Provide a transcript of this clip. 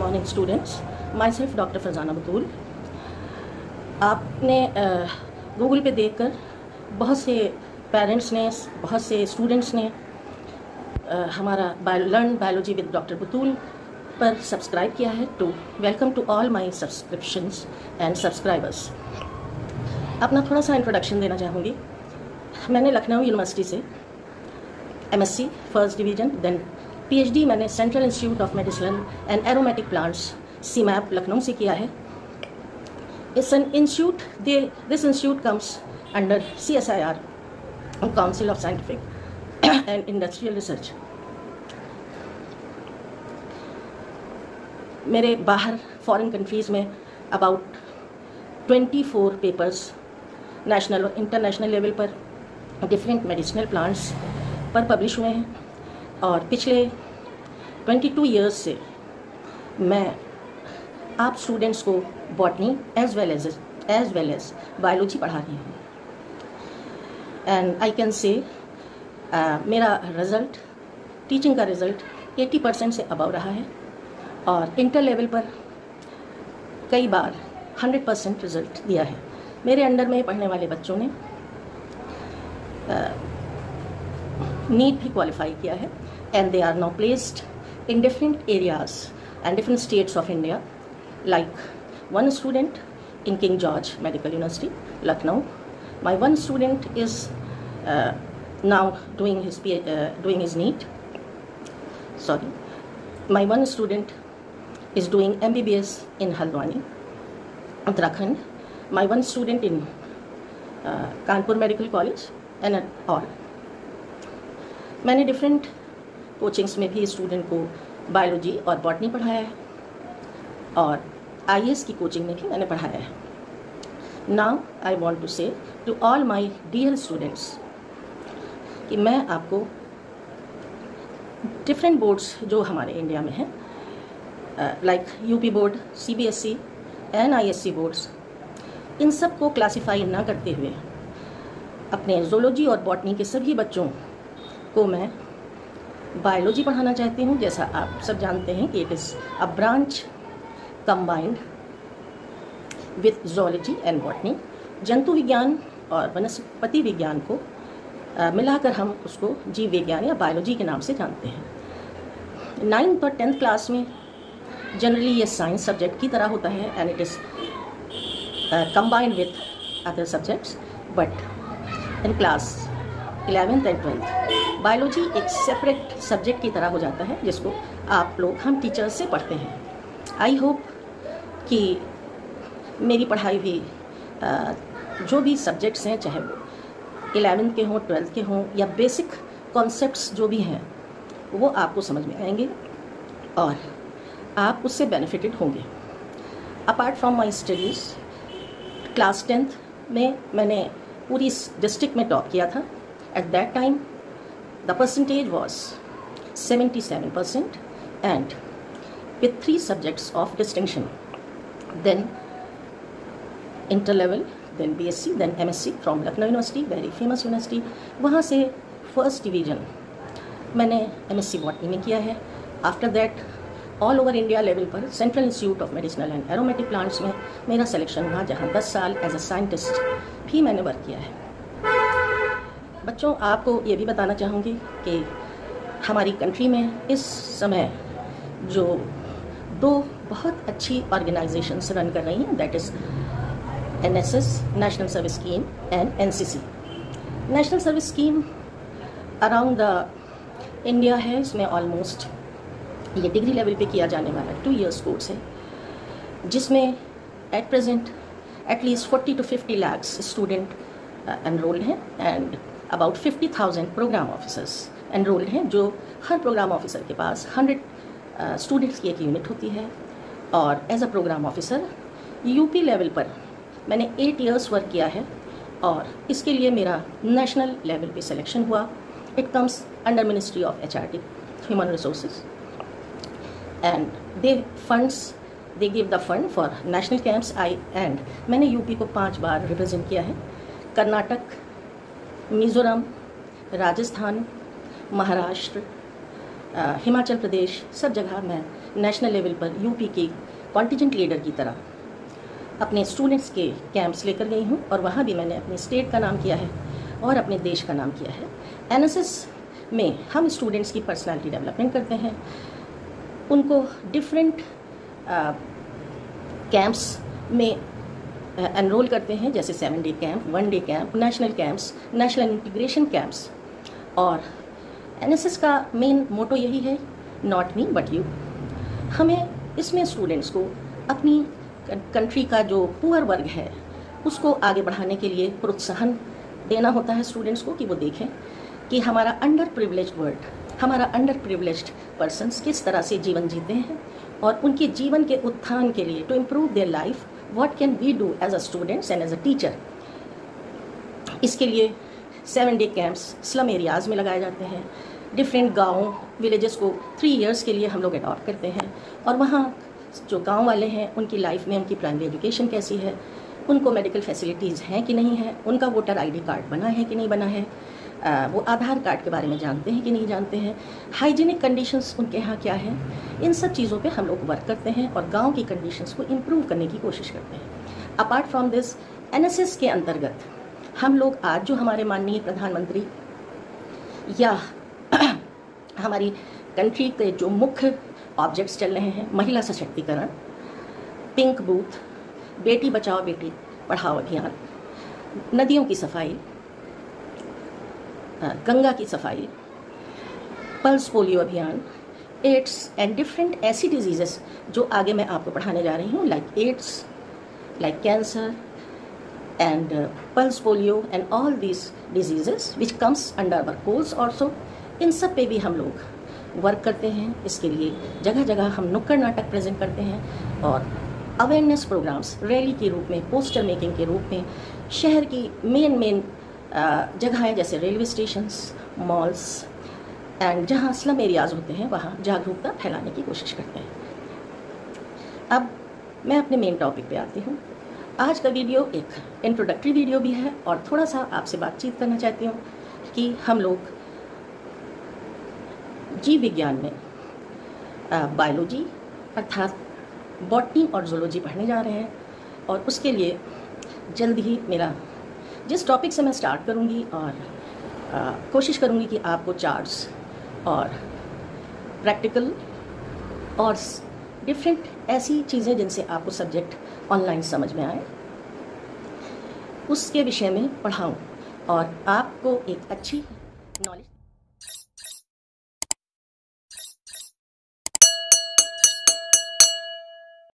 Morning students myself doctor Farzana Batool आपने Google पे देखकर बहुत से पेरेंट्स ने, बहुत से स्टूडेंट्स ने हमारा bio learn biology with doctor Batool पर सब्सक्राइब किया है। To welcome to all my subscriptions and subscribers अपना थोड़ा सा इंट्रोडक्शन देना चाहूँगी। मैंने लखनऊ यूनिवर्सिटी से MSc first division then PhD मैंने central institute of medicine and aromatic plants CIMAP Lucknow से किया है। इस institute this institute comes under C S I R council of scientific and industrial research मेरे बाहर फॉरेन कंट्रीज़ में about 24 papers national और international level पर different medicinal plants पर पब्लिश हुए हैं। और पिछले 22 इयर्स से मैं आप स्टूडेंट्स को botany as well as as well as biology पढ़ा रही हूँ। एंड आई कैन से मेरा रिज़ल्ट टीचिंग का रिज़ल्ट 80 परसेंट से अबव रहा है और इंटर लेवल पर कई बार 100 परसेंट रिज़ल्ट दिया है। मेरे अंडर में पढ़ने वाले बच्चों ने नीट भी क्वालिफाई किया है। and they are now placed in different areas and different states of India like one student in King George Medical University, Lucknow. My one student is uh, now doing his uh, doing his NEET. Sorry, my one student is doing MBBS in Haldwani, Uttarakhand. My one student in uh, Kanpur Medical College and at all. Many different coachings में भी student को biology और botany पढ़ाया है। और IAS की coaching में भी मैंने पढ़ाया है। Now I want to say to all my dear students कि मैं आपको डिफरेंट बोर्ड्स जो हमारे इंडिया में हैं like UP board C B S C and I S C boards इन सबको क्लासीफाई ना करते हुए अपने जोलॉजी और बॉटनी के सभी बच्चों को मैं बायोलॉजी पढ़ाना चाहती हूँ, जैसा आप सब जानते हैं कि it is a branch combined with zoology and botany जंतु विज्ञान और वनस्पति विज्ञान को मिलाकर हम उसको जीव विज्ञान या बायोलॉजी के नाम से जानते हैं। नाइन्थ और टेंथ क्लास में जनरली ये साइंस सब्जेक्ट की तरह होता है and it is combined with other subjects but in class eleventh and twelfth biology एक सेपरेट सब्जेक्ट की तरह हो जाता है, जिसको आप लोग, हम टीचर्स से पढ़ते हैं। आई होप कि मेरी पढ़ाई भी जो भी सब्जेक्ट्स हैं, चाहे वो इलेवेंथ के हों ट्वेल्थ के हों, या बेसिक कॉन्सेप्ट्स जो भी हैं, वो आपको समझ में आएँगे और आप उससे बेनिफिटेड होंगे। Apart from my studies class tenth में मैंने पूरी डिस्ट्रिक्ट में टॉप किया था। At that time the percentage was 77 percent and with three subjects of distinction. Then inter-level, then BSc, then MSc from Lucknow University, very famous university. वहाँ से first division मैंने MSc botany में किया है after that all over India level पर central institute of medicinal and aromatic plants में मेरा selection हुआ जहाँ 10 साल एज अ साइंटिस्ट भी मैंने वर्क किया है बच्चों, आपको ये भी बताना चाहूँगी कि हमारी कंट्री में इस समय जो दो बहुत अच्छी ऑर्गेनाइजेशंस रन कर रही हैं that is N S S national service scheme and N C C national service scheme around the India है, इसमें ऑलमोस्ट ये डिग्री लेवल पे किया जाने वाला टू ईयर्स कोर्स है, जिसमें at present at least forty to fifty lakhs student enrolled हैं and about fifty thousand programme officers enrolled हैं, जो हर प्रोग्राम ऑफिसर के पास हंड्रेड स्टूडेंट्स की एक यूनिट होती है। और as a programme officer UP level पर मैंने एट ईयर्स वर्क किया है और इसके लिए मेरा नेशनल लेवल पे सिलेक्शन हुआ। It comes under ministry of H human resources and they funds they give the fund for national camps I and मैंने यूपी को पाँच बार रिप्रेजेंट किया है। कर्नाटक मिज़ोरम, राजस्थान, महाराष्ट्र हिमाचल प्रदेश, सब जगह मैं नेशनल लेवल पर यूपी की कॉन्टीजेंट लीडर की तरह अपने स्टूडेंट्स के कैंप्स लेकर गई हूँ और वहाँ भी मैंने अपने स्टेट का नाम किया है और अपने देश का नाम किया है। एनएसएस में हम स्टूडेंट्स की पर्सनालिटी डेवलपमेंट करते हैं। उनको डिफरेंट कैंप्स में एनरोल करते हैं, जैसे seven day camp one day camp national camps national integration camps और एनएसएस का मेन मोटो यही है नॉट मी बट यू हमें इसमें स्टूडेंट्स को अपनी कंट्री का जो पुअर वर्ग है, उसको आगे बढ़ाने के लिए प्रोत्साहन देना होता है स्टूडेंट्स को कि वो देखें कि हमारा अंडर प्रिवलेज वर्ल्ड हमारा अंडर प्रिवलेज पर्सनस किस तरह से जीवन जीते हैं और उनके जीवन के उत्थान के लिए to improve their life what can we do as a students and as a teacher इसके लिए seven day camps slum areas में लगाए जाते हैं। डिफरेंट गाँव विलेजेस को थ्री इयर्स के लिए हम लोग अडॉप्ट करते हैं। और वहाँ जो गाँव वाले हैं, उनकी लाइफ में उनकी प्राइमरी एजुकेशन कैसी है? उनको मेडिकल फैसिलिटीज़ हैं कि नहीं है? उनका वोटर आईडी कार्ड बना है कि नहीं बना है? वो आधार कार्ड के बारे में जानते हैं कि नहीं जानते हैं? हाइजीनिक कंडीशंस उनके यहाँ क्या है? इन सब चीज़ों पे हम लोग वर्क करते हैं और गाँव की कंडीशंस को इम्प्रूव करने की कोशिश करते हैं। अपार्ट फ्रॉम दिस एनएसएस के अंतर्गत हम लोग आज जो हमारे माननीय प्रधानमंत्री या हमारी कंट्री के जो मुख्य ऑब्जेक्ट्स चल रहे हैं, महिला सशक्तिकरण पिंक बूथ बेटी बचाओ बेटी, पढ़ाओ अभियान, नदियों की सफ़ाई गंगा की सफ़ाई, पल्स पोलियो अभियान, एड्स एंड डिफरेंट ऐसी डिजीजेस जो आगे मैं आपको पढ़ाने जा रही हूँ like AIDS like cancer and pulse polio and all these diseases which comes under our course also इन सब पे भी हम लोग वर्क करते हैं। इसके लिए जगह जगह हम नुक्कड़ नाटक प्रेजेंट करते हैं और अवेयरनेस प्रोग्राम्स रैली के रूप में पोस्टर मेकिंग के रूप में, शहर की मेन मेन जगहें जैसे रेलवे स्टेशंस, मॉल्स एंड जहाँ स्लम एरियाज़ होते हैं, वहाँ जागरूकता फैलाने की कोशिश करते हैं। अब मैं अपने मेन टॉपिक पे आती हूँ। आज का वीडियो एक इंट्रोडक्टरी वीडियो भी है और थोड़ा सा आपसे बातचीत करना चाहती हूँ कि हम लोग जीव विज्ञान में बायोलॉजी अर्थात बॉटनी और जोलॉजी पढ़ने जा रहे हैं और उसके लिए जल्द ही मेरा जिस टॉपिक से मैं स्टार्ट करूँगी और आ, कोशिश करूँगी कि आपको चार्ट्स और प्रैक्टिकल और डिफरेंट ऐसी चीज़ें जिनसे आपको सब्जेक्ट ऑनलाइन समझ में आए उसके विषय में पढ़ाऊँ और आपको एक अच्छी नॉलेज